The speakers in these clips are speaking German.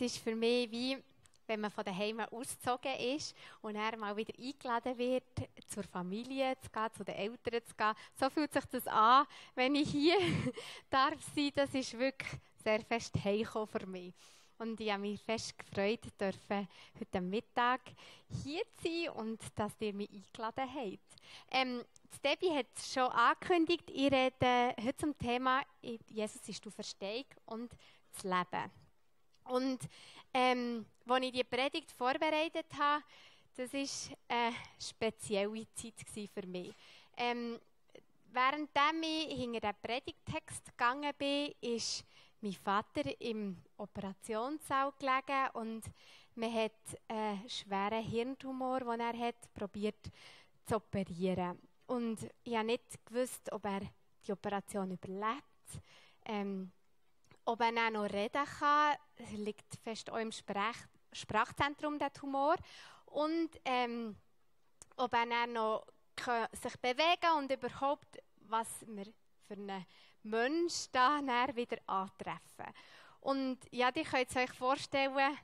es ist für mich wie, wenn man von daheim ausgezogen ist und er mal wieder eingeladen wird, zur Familie zu gehen, zu den Eltern zu gehen. So fühlt sich das an, wenn ich hier darf sein. Das ist wirklich sehr fest heimgekommen für mich. Und ich habe mich fest gefreut, dürfen heute Mittag hier zu sein und dass ihr mich eingeladen habt. Ähm, Debbie hat es schon angekündigt, ich rede heute zum Thema Jesus ist du Verstehung und das Leben. Und ähm, als ich die Predigt vorbereitet habe, das war eine spezielle Zeit für mich. Ähm, währenddem ich hinter den Predigtext gegangen bin, ist mein Vater im Operationssaal gelegen und man hat einen schweren Hirntumor, den er hat, probiert zu operieren. Und ich habe nicht gewusst, ob er die Operation überlebt. Ähm, ob er auch noch reden kann, liegt fest auch im Sprach Sprachzentrum der Tumor. Und ähm, ob er auch noch sich bewegen und überhaupt, was wir für einen Mensch da wieder antreffen. Und ja, die könnt euch vorstellen,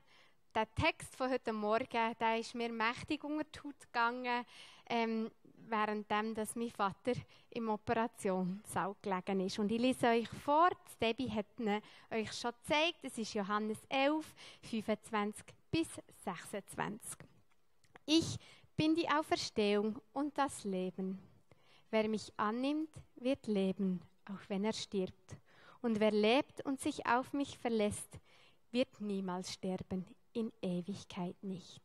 der Text von heute Morgen, der ist mir mächtig unter die Haut gegangen, ähm, währenddem, dass mein Vater im Operationssaal gelegen ist. Und ich lese euch vor, Debbie hat ihn euch schon gezeigt, es ist Johannes 11, 25 bis 26. Ich bin die Auferstehung und das Leben. Wer mich annimmt, wird leben, auch wenn er stirbt. Und wer lebt und sich auf mich verlässt, wird niemals sterben in Ewigkeit nicht.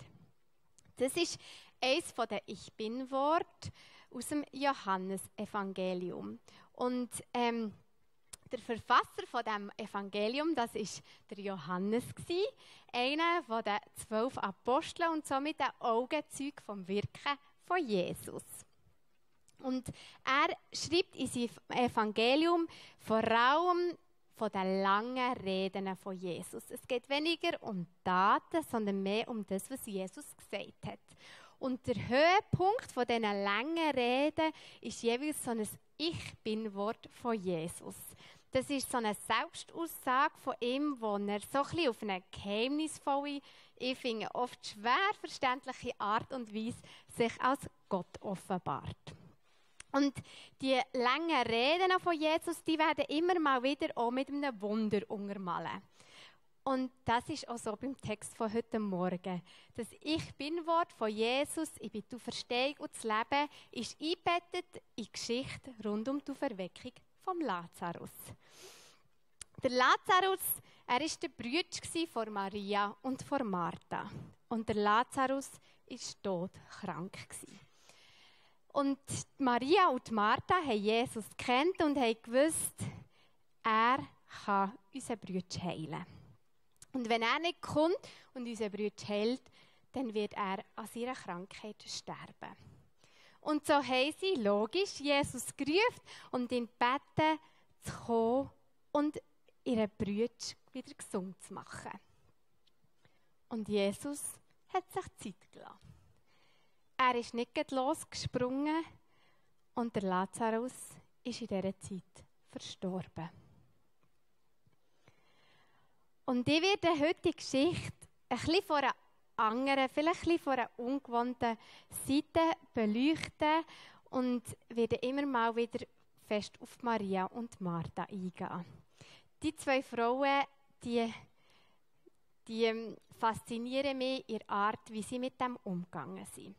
Das ist eins von der Ich Bin-Wort aus dem Johannesevangelium. Und ähm, der Verfasser von dem Evangelium, das ist der Johannes gsi, einer von den zwölf Aposteln und somit der Augenzeug vom Wirken von Jesus. Und er schreibt in seinem Evangelium vor allem von den langen Reden von Jesus. Es geht weniger um Daten, sondern mehr um das, was Jesus gesagt hat. Und der Höhepunkt von diesen langen Reden ist jeweils so ein Ich bin-Wort von Jesus. Das ist so eine Selbstaussage von ihm, wo er so ein bisschen auf eine geheimnisvolle, ich finde oft schwer verständliche Art und Weise sich als Gott offenbart. Und die langen Reden von Jesus, die werden immer mal wieder auch mit einem Wunder untermalen. Und das ist auch so beim Text von heute Morgen. Das Ich Bin-Wort von Jesus, ich bin die Verstehung und das Leben, ist eingebettet in die Geschichte rund um die Verweckung vom Lazarus. Der Lazarus, er war der Bruder von Maria und von Martha. Und der Lazarus war todkrank. Und Maria und Martha haben Jesus kennt und haben gewusst, er kann unseren Bruder heilen. Und wenn er nicht kommt und unseren Bruder heilt, dann wird er an seiner Krankheit sterben. Und so haben sie logisch Jesus gerufen und ihn gebeten, zu kommen und ihren Bruder wieder gesund zu machen. Und Jesus hat sich Zeit gelassen. Er ist nicht losgesprungen und der Lazarus ist in dieser Zeit verstorben. Und ich werde heute die Geschichte ein bisschen von einer anderen, vielleicht ein bisschen von einer ungewohnten Seite beleuchten und werde immer mal wieder fest auf Maria und Martha eingehen. Die zwei Frauen, die, die faszinieren mich in der Art, wie sie mit dem umgegangen sind.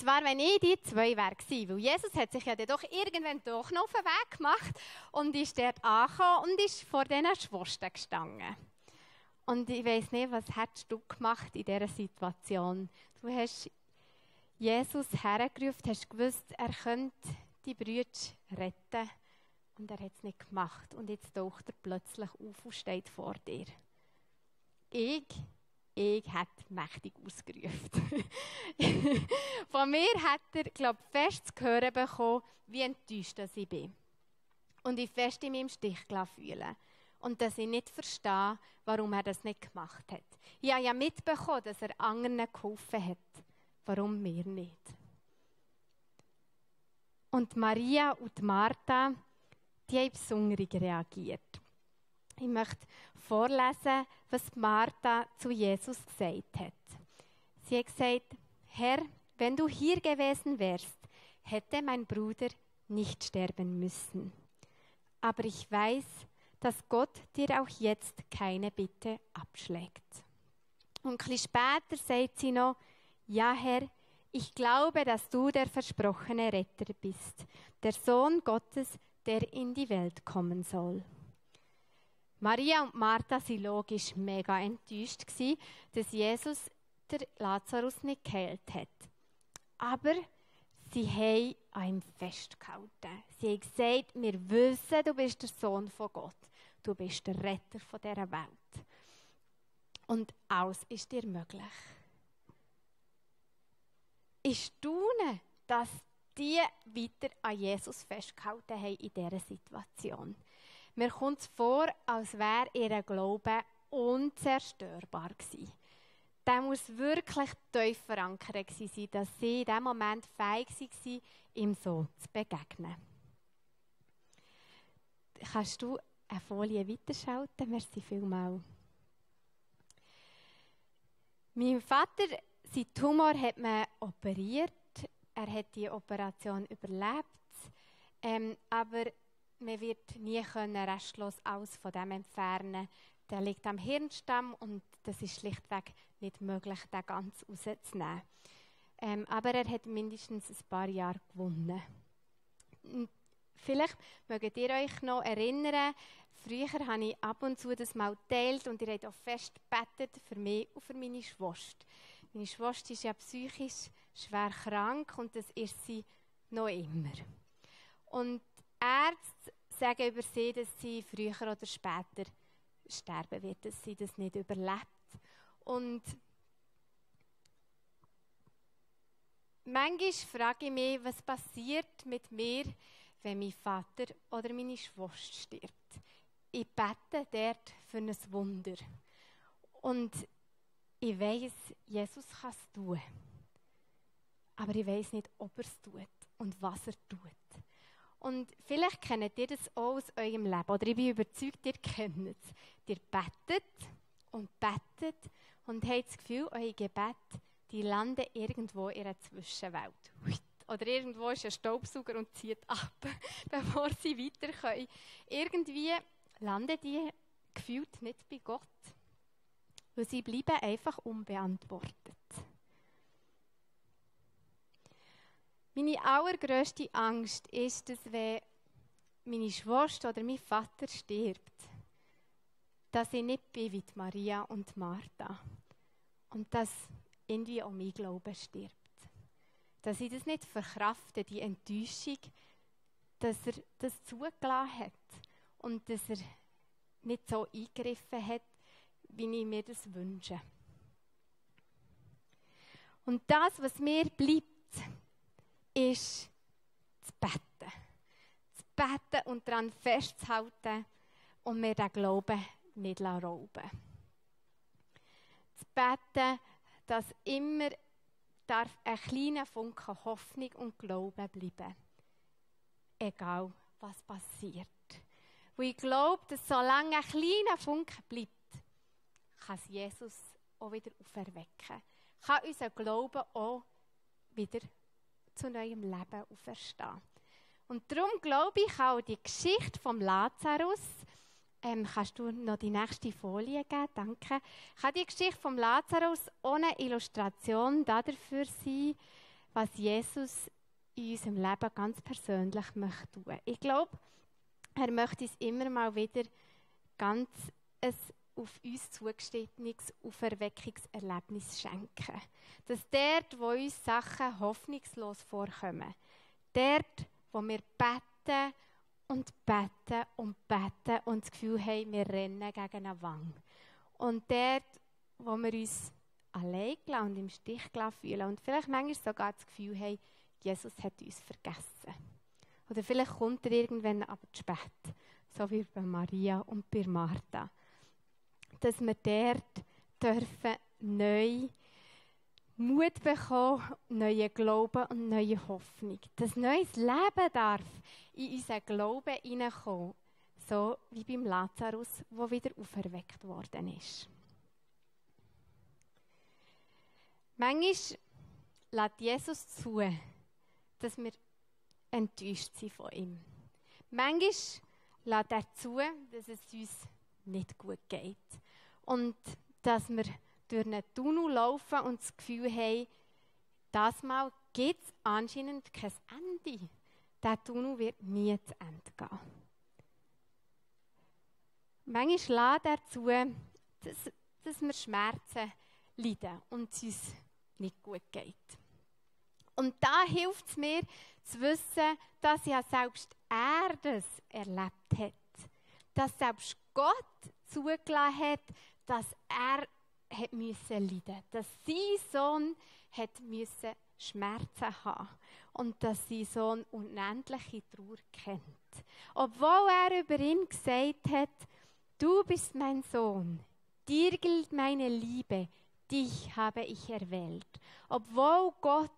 Zwar, wenn ich die zwei wäre weil Jesus hat sich ja dann doch irgendwann doch noch auf den Weg gemacht und ist dort angekommen und ist vor diesen Schwursten gestanden. Und ich weiß nicht, was hättest du gemacht in dieser Situation? Du hast Jesus hergerufen, hast gewusst, er könnte die Brüder retten und er hat es nicht gemacht. Und jetzt taucht er plötzlich auf und steht vor dir. Ich ich hätte mächtig ausgerufen. Von mir hat er, glaube ich, fest zu hören bekommen, wie enttäuscht ich bin. Und ich fest in meinem Stich fühlen. Und dass ich nicht verstehe, warum er das nicht gemacht hat. Ich habe ja mitbekommen, dass er anderen geholfen hat. Warum mir nicht? Und Maria und Martha, die haben besonders reagiert. Ich möchte vorlesen, was Martha zu Jesus gesagt hat. Sie hat gesagt, Herr, wenn du hier gewesen wärst, hätte mein Bruder nicht sterben müssen. Aber ich weiß, dass Gott dir auch jetzt keine Bitte abschlägt. Und ein bisschen später sagt sie noch, ja Herr, ich glaube, dass du der versprochene Retter bist, der Sohn Gottes, der in die Welt kommen soll. Maria und Martha waren logisch mega enttäuscht, dass Jesus der Lazarus nicht geheilt hat. Aber sie haben an ihm festgehalten. Sie haben gesagt, wir wissen, du bist der Sohn von Gott. Du bist der Retter von dieser Welt. Und alles ist dir möglich. Ich staune, dass die weiter an Jesus festgehalten haben in dieser Situation. Mir kommt es vor, als wäre ihr Glaube unzerstörbar gewesen. Der muss wirklich tief verankert sein, dass sie in diesem Moment fähig waren, ihm so zu begegnen. Kannst du eine Folie weiterschalten? Merci vielmals. Mein Vater, sein Tumor hat man operiert. Er hat die Operation überlebt. Ähm, aber man wird nie können restlos alles von dem entfernen. Der liegt am Hirnstamm und das ist schlichtweg nicht möglich, den ganz rauszunehmen. Ähm, aber er hat mindestens ein paar Jahre gewonnen. Vielleicht mögt ihr euch noch erinnern, früher habe ich ab und zu das mal geteilt und ihr habt auch fest gebetet für mich und für meine Schwester. Meine Schwester ist ja psychisch schwer krank und das ist sie noch immer. Und Ärzte sagen über sie, dass sie früher oder später sterben wird, dass sie das nicht überlebt. Und manchmal frage ich mich, was passiert mit mir, wenn mein Vater oder meine Schwester stirbt. Ich bete dort für ein Wunder. Und ich weiß, Jesus kann es tun. Aber ich weiß nicht, ob er es tut und was er tut. Und vielleicht kennt ihr das auch aus eurem Leben. Oder ich bin überzeugt, ihr kennt es. Ihr betet und betet und habt das Gefühl, eure Gebet, die landen irgendwo in einer Zwischenwelt. Oder irgendwo ist ein Staubsauger und zieht ab, bevor sie weiter können. Irgendwie landen die gefühlt nicht bei Gott. Weil sie bleiben einfach unbeantwortet. Meine allergrößte Angst ist, dass wenn meine Schwester oder mein Vater stirbt, dass ich nicht bin wie Maria und Martha. Und dass irgendwie auch mein Glaube stirbt. Dass ich das nicht verkrafte, die Enttäuschung, dass er das zugelassen hat und dass er nicht so eingegriffen hat, wie ich mir das wünsche. Und das, was mir bleibt, ist zu beten. Zu beten und daran festzuhalten und mir den Glauben nicht rauben Zu beten, dass immer darf ein kleiner Funke Hoffnung und Glauben bleiben. Egal, was passiert. Wo ich glaube, dass solange ein kleiner Funke bleibt, kann es Jesus auch wieder auferwecken. Kann unser Glauben auch wieder zu neuem Leben auferstehen. Und darum glaube ich auch die Geschichte vom Lazarus. Ähm, kannst du noch die nächste Folie geben? Danke. Kann die Geschichte vom Lazarus ohne Illustration dafür sein, was Jesus in unserem Leben ganz persönlich möchte tun. Ich glaube, er möchte uns immer mal wieder ganz ein auf uns zugeschnittenes Auferweckungserlebnis schenken. Dass dort, wo uns Sachen hoffnungslos vorkommen, dort, wo wir beten und beten und beten und das Gefühl haben, wir rennen gegen eine Wand. Und dort, wo wir uns allein und im Stich fühlen und vielleicht manchmal sogar das Gefühl haben, Jesus hat uns vergessen. Oder vielleicht kommt er irgendwann aber zu spät, so wie bei Maria und bei Martha dass wir dort dürfen neu Mut bekommen, neuen Glauben und neue Hoffnung. Dass neues Leben darf in unseren Glauben hineinkommen. so wie beim Lazarus, wo wieder auferweckt worden ist. Manchmal lässt Jesus zu, dass wir enttäuscht sind von ihm. Manchmal lässt er zu, dass es uns nicht gut geht. Und dass wir durch einen Tunnel laufen und das Gefühl haben, das Mal gibt es anscheinend kein Ende. Der Tunnel wird nie zu Ende gehen. Manchmal lädt er zu, dass, dass wir Schmerzen leiden und es uns nicht gut geht. Und da hilft es mir zu wissen, dass ja selbst er das erlebt hat. Dass selbst Gott zugelassen hat, dass er hat müssen leiden, dass sein Sohn hat müssen Schmerzen haben und dass sein Sohn unendliche Trauer kennt. Obwohl er über ihn gesagt hat, du bist mein Sohn, dir gilt meine Liebe, dich habe ich erwählt. Obwohl Gott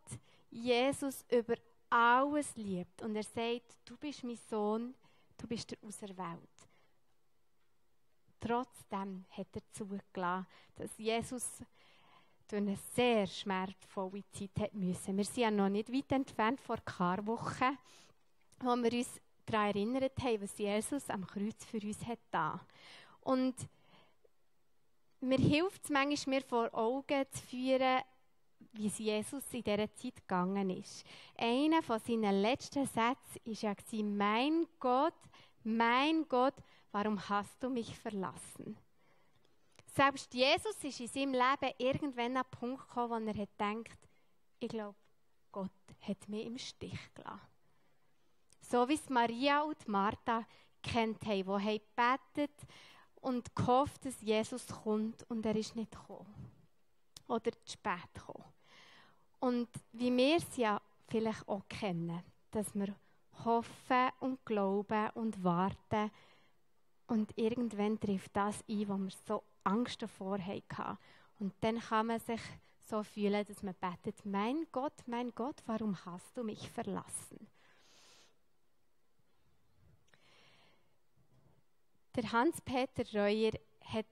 Jesus über alles liebt und er sagt, du bist mein Sohn, du bist der Auserwählt. Trotzdem hat er zugelassen, dass Jesus durch eine sehr schmerzvolle Zeit hat müssen. Wir sind ja noch nicht weit entfernt vor Karwoche, wo wir uns daran erinnert haben, was Jesus am Kreuz für uns hat da. Und mir hilft es manchmal, mir vor Augen zu führen, wie es Jesus in dieser Zeit gegangen ist. Einer von seinen letzten Sätzen war ja, mein Gott, mein Gott, warum hast du mich verlassen? Selbst Jesus ist in seinem Leben irgendwann an den Punkt gekommen, wo er hat gedacht, ich glaube, Gott hat mich im Stich gelassen. So wie es Maria und Martha kennt haben, die haben gebetet und gehofft, dass Jesus kommt und er ist nicht gekommen. Oder zu spät gekommen. Und wie wir es ja vielleicht auch kennen, dass wir hoffen und glauben und warten und irgendwann trifft das ein, wo wir so Angst davor hatten. Und dann kann man sich so fühlen, dass man betet, mein Gott, mein Gott, warum hast du mich verlassen? Der Hans-Peter Reuer hat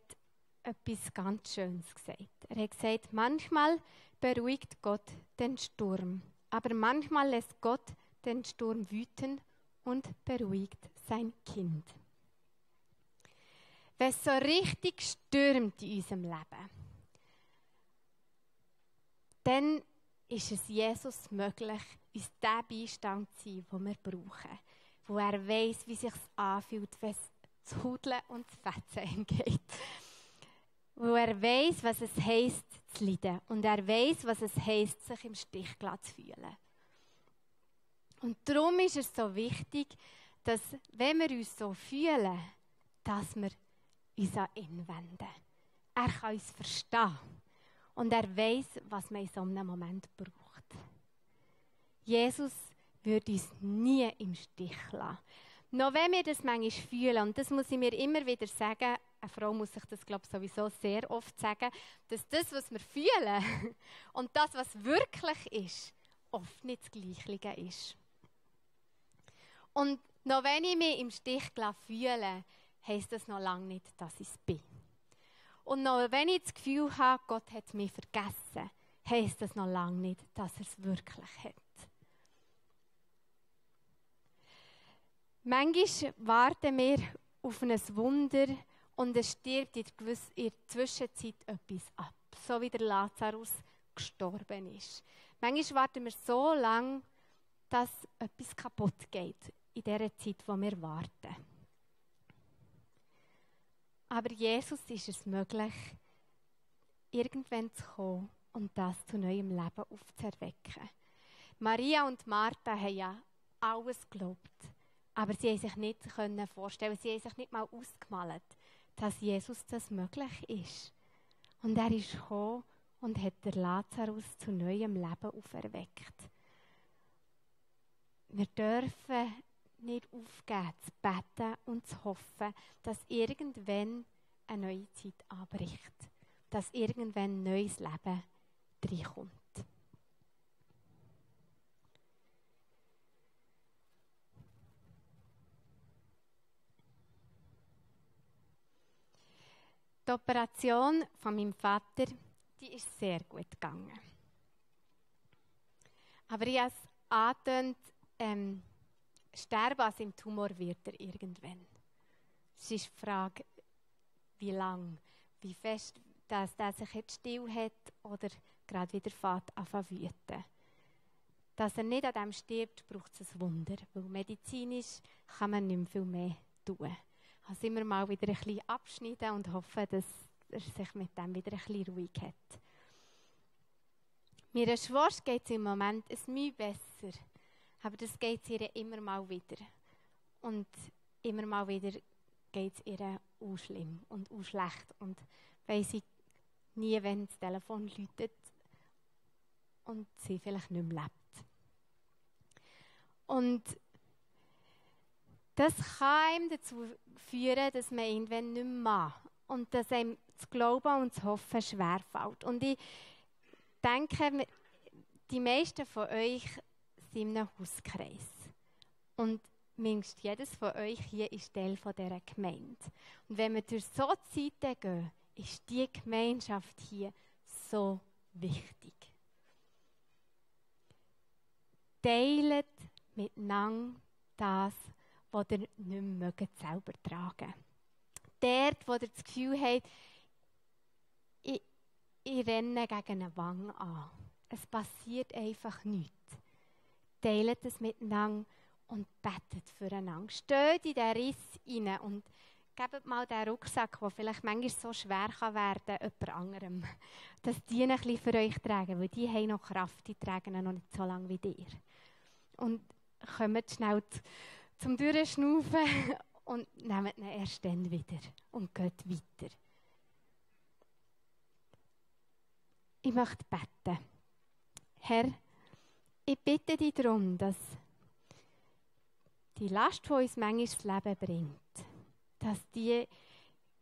etwas ganz Schönes gesagt. Er hat gesagt, manchmal beruhigt Gott den Sturm, aber manchmal lässt Gott den Sturm wüten und beruhigt sein Kind. Wenn es so richtig stürmt in unserem Leben, dann ist es Jesus möglich, uns den Beistand zu sein, den wir brauchen. Wo er weiß, wie es sich anfühlt, wenn es zu hudeln und zu fetzen geht. Wo er weiß, was es heisst, zu leiden. Und er weiß, was es heisst, sich im Stich zu fühlen. Und darum ist es so wichtig, dass, wenn wir uns so fühlen, dass wir uns an ihn wenden. Er kann uns verstehen. Und er weiß, was man in so einem Moment braucht. Jesus würde uns nie im Stich lassen. Noch wenn wir das manchmal fühlen, und das muss ich mir immer wieder sagen, eine Frau muss sich das, glaube ich, sowieso sehr oft sagen, dass das, was wir fühlen und das, was wirklich ist, oft nicht das Gleiche ist. Und noch wenn ich mich im Stich fühle, heisst das noch lange nicht, dass ich es bin. Und noch wenn ich das Gefühl habe, Gott hat mich vergessen, heisst das noch lange nicht, dass er es wirklich hat. Manchmal warten wir auf ein Wunder und es stirbt in der Zwischenzeit etwas ab, so wie der Lazarus gestorben ist. Manchmal warten wir so lange, dass etwas kaputt geht in der Zeit, wo wir warten. Aber Jesus ist es möglich, irgendwann zu kommen und das zu neuem Leben aufzuerwecken. Maria und Martha haben ja alles geglaubt, aber sie haben sich nicht vorstellen, sie haben sich nicht mal ausgemalt, dass Jesus das möglich ist. Und er ist gekommen und hat der Lazarus zu neuem Leben auferweckt. Wir dürfen nicht aufgeben, zu beten und zu hoffen, dass irgendwann eine neue Zeit anbricht, dass irgendwann ein neues Leben reinkommt. Die Operation von meinem Vater, die ist sehr gut gegangen. Aber ich habe es angetönt, ähm, sterben an seinem Tumor wird er irgendwann. Es ist die Frage, wie lang, wie fest, dass der sich jetzt still hat oder gerade wieder fährt an wüten. Dass er nicht an dem stirbt, braucht es ein Wunder, weil medizinisch kann man nicht mehr viel mehr tun. Also immer mal wieder ein bisschen abschneiden und hoffen, dass er sich mit dem wieder ein bisschen ruhig hat. Meiner Schwester geht es im Moment ein Mühe besser. Aber das geht ihr immer mal wieder. Und immer mal wieder geht es ihr auch schlimm und auch schlecht. Und weiss ich nie, wenn das Telefon läutet und sie vielleicht nicht mehr lebt. Und das kann ihm dazu führen, dass man irgendwann nicht mehr macht. Und dass einem das Glauben und das Hoffen schwerfällt. Und ich denke, die meisten von euch sind in einem Hauskreis. Und mindestens jedes von euch hier ist Teil dieser Gemeinde. Und wenn wir durch so Zeiten gehen, ist diese Gemeinschaft hier so wichtig. Teilt miteinander das, was ihr nicht mehr selber tragen Dort, wo ihr das Gefühl habt, ich, ich renne gegen eine Wange an. Es passiert einfach nichts teilt es miteinander und betet füreinander. Steht in den Riss rein und gebt mal den Rucksack, der vielleicht manchmal so schwer kann werden kann, jemand anderem. Dass die ein bisschen für euch tragen, weil die haben noch Kraft, die tragen noch nicht so lange wie ihr. Und kommt schnell zum Durchschnaufen und nehmt ihn erst dann wieder und geht weiter. Ich möchte beten. Herr, ich bitte dich darum, dass die Last, die uns manchmal das Leben bringt, dass die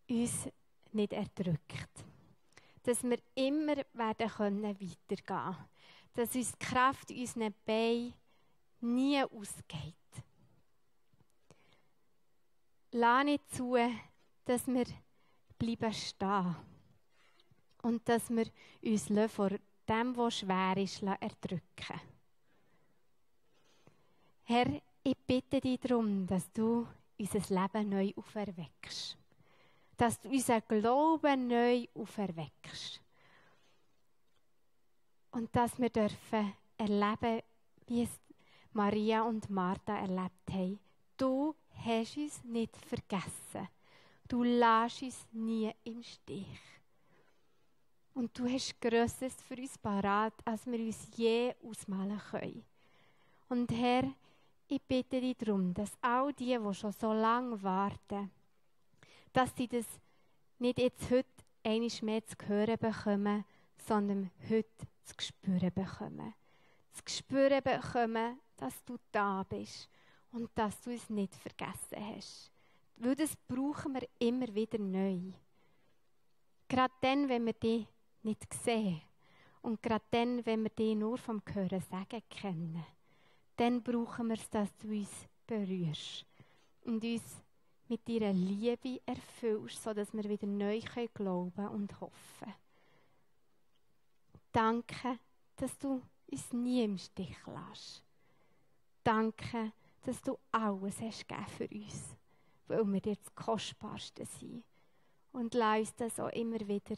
uns nicht erdrückt. Dass wir immer werden können weitergehen Dass uns die Kraft unseren Beinen nie ausgeht. Lass nicht zu, dass wir bleiben stehen und dass wir uns vor dem, was schwer ist, erdrücken Herr, ich bitte dich darum, dass du unser Leben neu auferweckst. Dass du unseren Glauben neu auferweckst. Und dass wir dürfen erleben, wie es Maria und Martha erlebt haben. Du hast uns nicht vergessen. Du lässt uns nie im Stich. Und du hast Größeres für uns parat, als wir uns je ausmalen können. Und Herr, ich bitte dich darum, dass all die, die schon so lange warten, dass sie das nicht jetzt heute einmal mehr zu hören bekommen, sondern heute zu spüren bekommen. Zu spüren bekommen, dass du da bist und dass du es nicht vergessen hast. Weil das brauchen wir immer wieder neu. Gerade dann, wenn wir dich nicht sehen und gerade dann, wenn wir dich nur vom Hören sagen kennen dann brauchen wir es, dass du uns berührst und uns mit deiner Liebe erfüllst, sodass wir wieder neu glauben und hoffen Danke, dass du uns nie im Stich lässt. Danke, dass du alles hast für uns, weil wir dir das Kostbarste sind. Und lass uns das auch immer wieder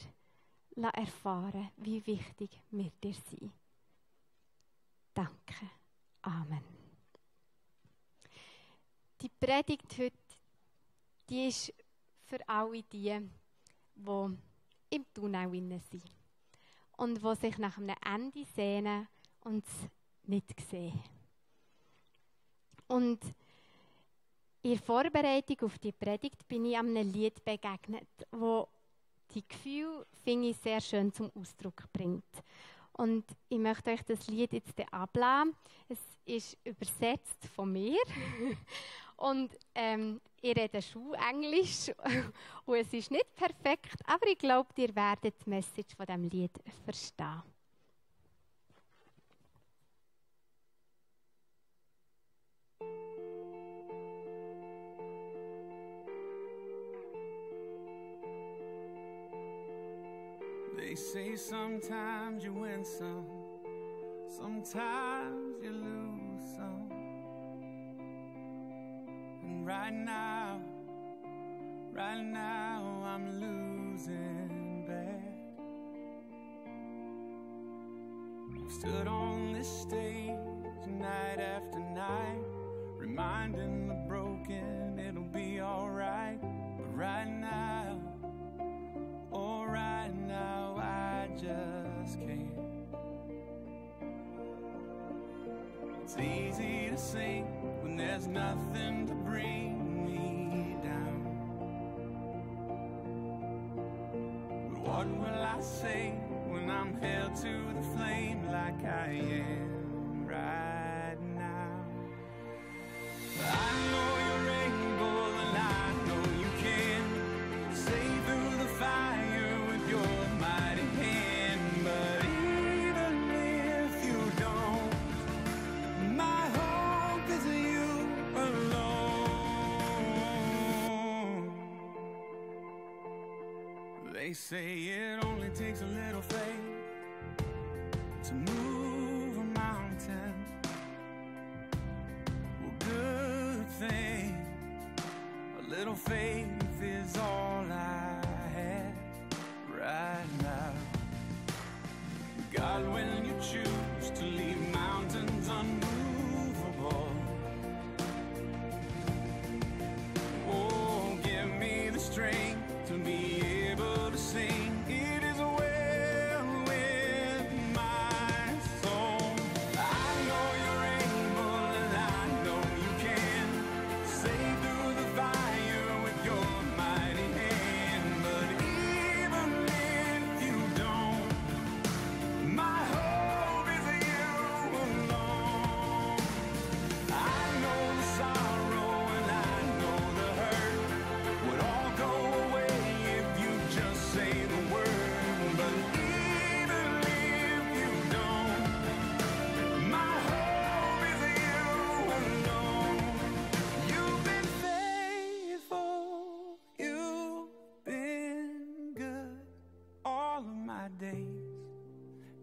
erfahren, wie wichtig wir dir sind. Danke. Amen. Die Predigt heute, die ist für alle die, die im Tunnel sind und die sich nach einem Ende sehnen und es nicht sehen. Und in der Vorbereitung auf die Predigt bin ich einem Lied begegnet, wo die Gefühle, finde ich, sehr schön zum Ausdruck bringt. Und ich möchte euch das Lied jetzt abladen. Es ist übersetzt von mir. Und ähm, ich rede schon Englisch und es ist nicht perfekt, aber ich glaube, ihr werdet die Message von dem Lied verstehen. They say sometimes you win some, sometimes you lose some. And right now, right now, I'm losing bad. Stood on this stage night after night, reminding the broken it'll be alright. But right now, It's easy to sing when there's nothing to bring me down. But what will I say when I'm held to the flame like I am They say it only takes a little faith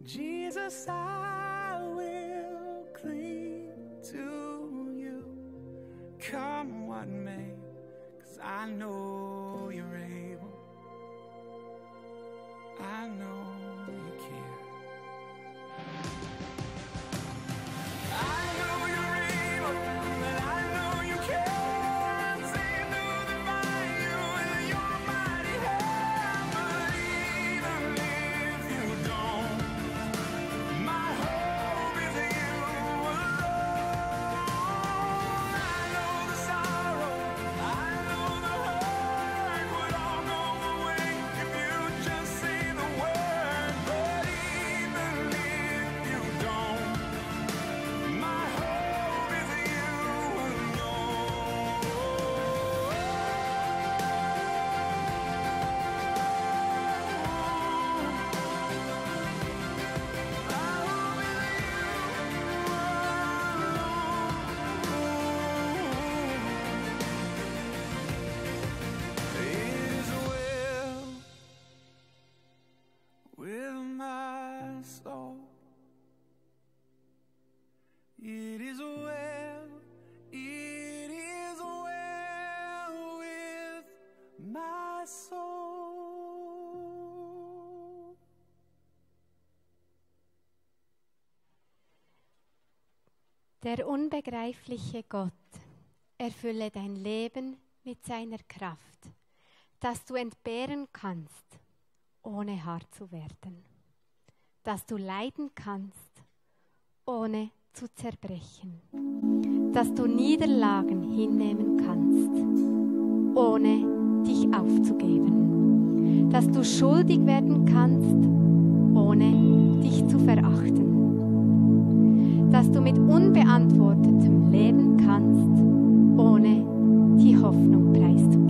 Jesus, I will cling to you. Come what may, cause I know you're able. I know Der unbegreifliche Gott erfülle dein Leben mit seiner Kraft, dass du entbehren kannst, ohne hart zu werden, dass du leiden kannst, ohne zu zerbrechen, dass du Niederlagen hinnehmen kannst, ohne dich aufzugeben, dass du schuldig werden kannst, ohne dich zu verachten dass du mit unbeantwortetem leben kannst, ohne die Hoffnung preiszugeben.